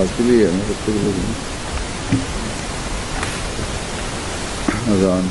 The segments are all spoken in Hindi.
सबके लिए है ना सबके लिए अजान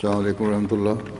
Assalamualaikum warahmatullahi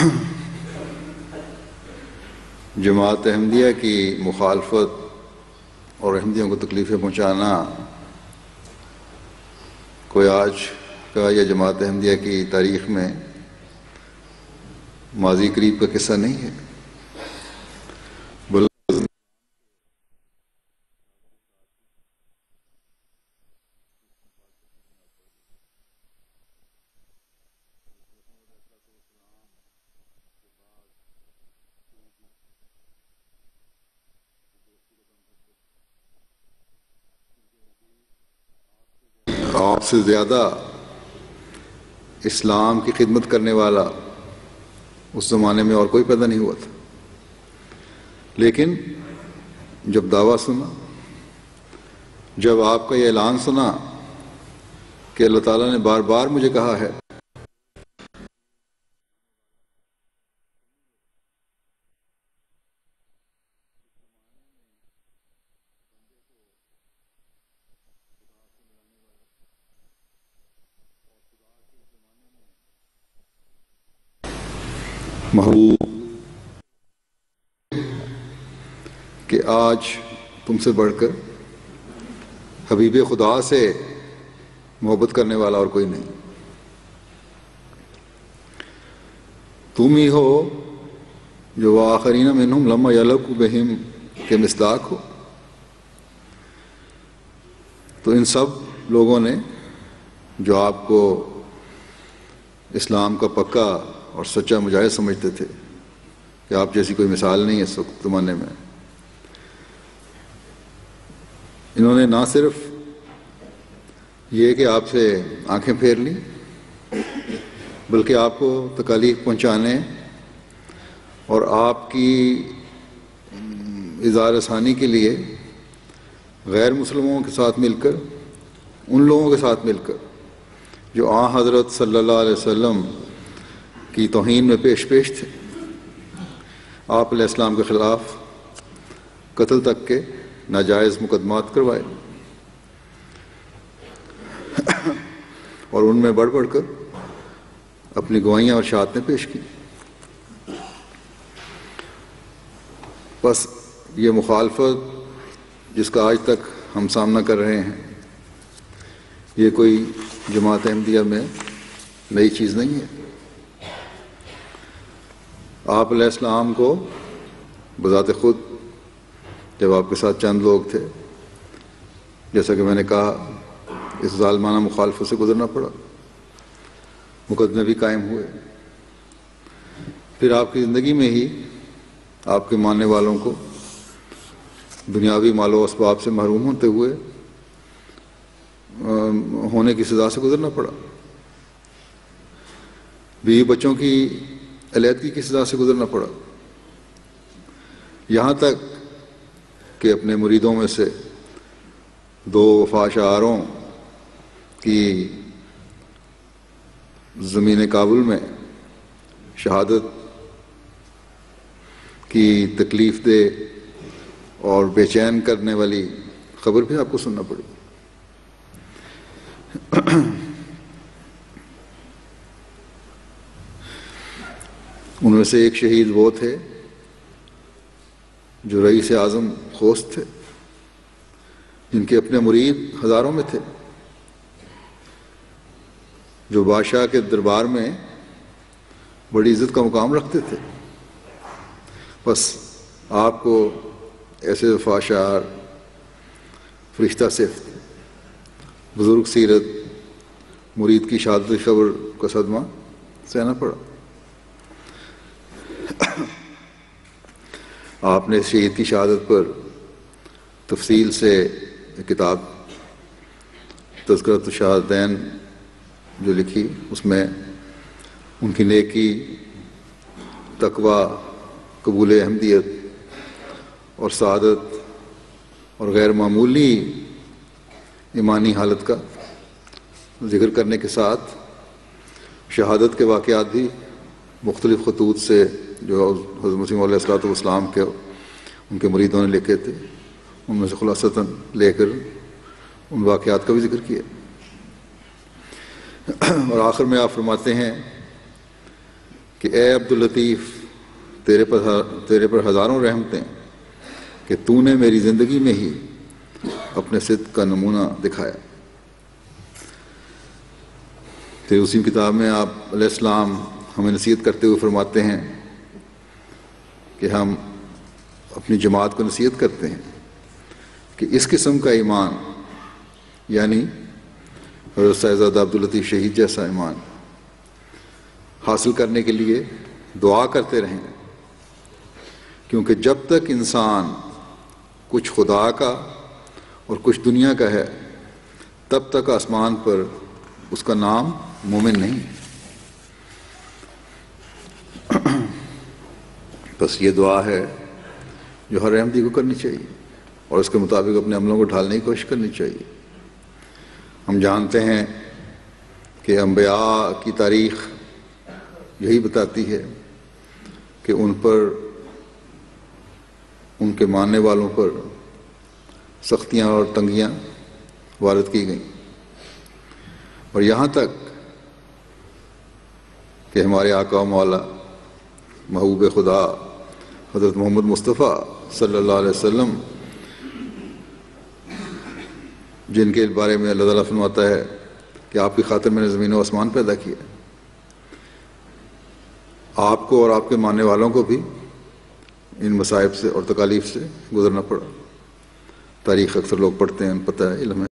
जमात अहमदिया की मुखालफत और अहमदियों को तकलीफ़ें पहुँचाना कोई आज का या जमात अहमदिया की तारीख़ में माजी करीब का किस्सा नहीं है बल्कि आपसे ज़्यादा इस्लाम की खिदमत करने वाला उस ज़माने में और कोई पैदा नहीं हुआ था। लेकिन जब दावा सुना, जब आपका ये ऐलान सुना कि अल्लाह ताला ने बार बार मुझे कहा है महबूब, कि आज तुमसे बढ़कर हबीब खुदा से मोहब्बत करने वाला और कोई नहीं। तुम ही हो जो आखरीन मिनहुम लम्मा यलक बहिम के मिसदाक हो। तो इन सब लोगों ने जो आपको इस्लाम का पक्का और सच्चा मुजाहिद समझते थे कि आप जैसी कोई मिसाल नहीं है इस वक्त ज़माने में। इन्होंने ना सिर्फ़ ये कि आपसे आँखें फेर ली, बल्कि आपको तकालीफ पहुँचाने और आपकी इज़ार आसानी के लिए गैर मुसलमानों के साथ मिलकर, उन लोगों के साथ मिलकर, जो आ हज़रत सल्लल्लाहु अलैहि वसल्लम की तोहन में पेश पेश थे। आप इस्लाम के ख़िलाफ़ कत्ल तक के नाजायज़ मुकदमात करवाए। और उनमें बढ़ बढ़ कर अपनी गवाहियाँ और शहादतें पेश की। बस ये मुखालफत जिसका आज तक हम सामना कर रहे हैं, ये कोई जमात अहमदिया में नई चीज़ नहीं है। आप इस्लाम को बजात खुद, जब आपके साथ चंद लोग थे, जैसा कि मैंने कहा, इस ालमाना मुखालफों से गुजरना पड़ा। मुकदमे भी कायम हुए। फिर आपकी ज़िंदगी में ही आपके मानने वालों को दुनियावी मालो इसबाब से महरूम होते हुए होने की सज़ा से गुजरना पड़ा। बीवी बच्चों की अलीहदगी की सज़ा से गुजरना पड़ा। यहाँ तक कि अपने मुरीदों में से दो वफाशारों की ज़मीन काबुल में शहादत की तकलीफ़ दे और बेचैन करने वाली खबर भी आपको सुनना पड़ी। उनमें से एक शहीद वो थे, जो रईस आज़म खोस्त थे, जिनके अपने मुरीद हज़ारों में थे, जो बादशाह के दरबार में बड़ी इज़्ज़त का मुकाम रखते थे। बस आपको ऐसे वफाशार फरिश्ता सिफ्त बुज़ुर्ग सीरत, मुरीद की शहादत खबर का सदमा सहना पड़ा। आपने शहीद की शहादत पर तफसील से किताब तस्करत शहादैन जो लिखी, उसमें उनकी नेकी, तकवा, कबूल अहमदियत और सआदत और गैर मामूली ईमानी हालत का ज़िक्र करने के साथ शहादत के वाक़ात भी मुख्तलिफ़ खतूत से जो हज़रत इस्लाम के उनके मरीदों ने लिखे थे। उनमें से खुलासता लेकर उन वाक़ात का भी ज़िक्र किया। और आखिर में आप फरमाते हैं कि, ए अब्दुल तेरे पर तेरे पर हज़ारों रहमतें कि तूने मेरी ज़िंदगी में ही अपने सिद्ध का नमूना दिखाया। फिर उसी किताब में आप इस्लाम हमें नसीहत करते हुए फरमाते हैं कि हम अपनी जमात को नसीहत करते हैं कि इस किस्म का ईमान, यानी साहजाद अब्दुल लतीफ़ शहीद जैसा ईमान, हासिल करने के लिए दुआ करते रहें। क्योंकि जब तक इंसान कुछ खुदा का और कुछ दुनिया का है, तब तक आसमान पर उसका नाम मोमिन नहीं बस ये दुआ है जो हर अहमदी को करनी चाहिए और उसके मुताबिक अपने अमलों को ढालने की कोशिश करनी चाहिए। हम जानते हैं कि अम्बिया की तारीख यही बताती है कि उन पर, उनके मानने वालों पर सख्तियाँ और तंगियाँ वारद की गई। और यहाँ तक कि हमारे आका मौला महबूब खुदा, हज़रत मोहम्मद मुस्तफ़ा अलैहि वसल्लम, जिनके बारे में अल्लाह ताला फरमाता है कि आपकी खातिर मैंने ज़मीन व आसमान पैदा किया आपको और आपके मानने वालों को भी इन मसाइब से और तकालीफ से गुजरना पड़ा। तारीख़ अक्सर लोग पढ़ते हैं, पता है, इलम है।